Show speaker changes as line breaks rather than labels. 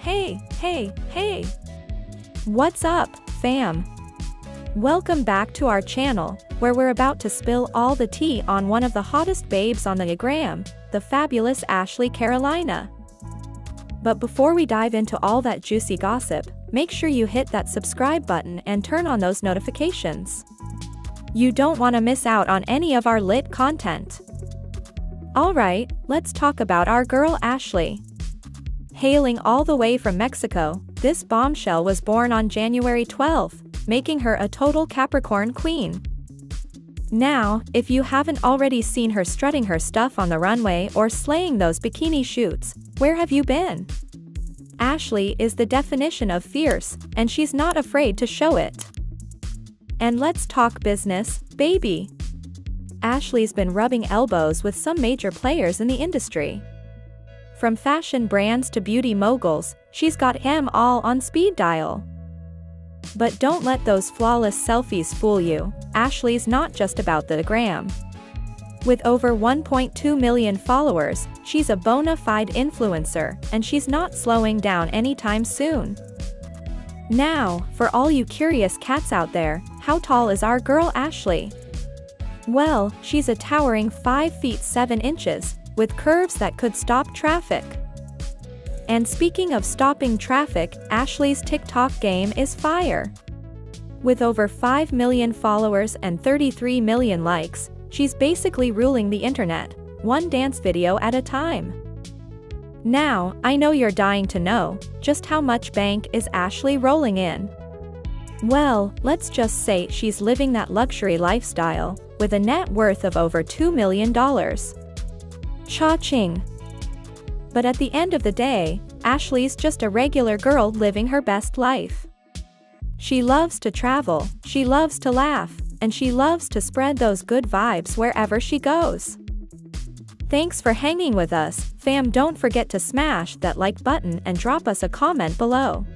Hey, hey, hey! What's up, fam? Welcome back to our channel, where we're about to spill all the tea on one of the hottest babes on the gram, the fabulous Ashley Carolina. But before we dive into all that juicy gossip, make sure you hit that subscribe button and turn on those notifications. You don't want to miss out on any of our lit content. Alright, let's talk about our girl Ashley. Hailing all the way from Mexico, this bombshell was born on January 12, making her a total Capricorn queen. Now, if you haven't already seen her strutting her stuff on the runway or slaying those bikini shoots, where have you been? Ashley is the definition of fierce, and she's not afraid to show it. And let's talk business, baby. Ashley's been rubbing elbows with some major players in the industry. From fashion brands to beauty moguls, she's got him all on speed dial. But don't let those flawless selfies fool you, Ashley's not just about the gram. With over 1.2 million followers, she's a bona fide influencer, and she's not slowing down anytime soon. Now, for all you curious cats out there, how tall is our girl Ashley? Well, she's a towering 5 feet 7 inches, with curves that could stop traffic. And speaking of stopping traffic, Ashley's TikTok game is fire. With over 5 million followers and 33 million likes, she's basically ruling the internet, one dance video at a time. Now, I know you're dying to know, just how much bank is Ashley rolling in? Well, let's just say she's living that luxury lifestyle, with a net worth of over $2 million. Cha-ching. But at the end of the day, Ashley's just a regular girl living her best life. She loves to travel, she loves to laugh, and she loves to spread those good vibes wherever she goes. Thanks for hanging with us, fam don't forget to smash that like button and drop us a comment below.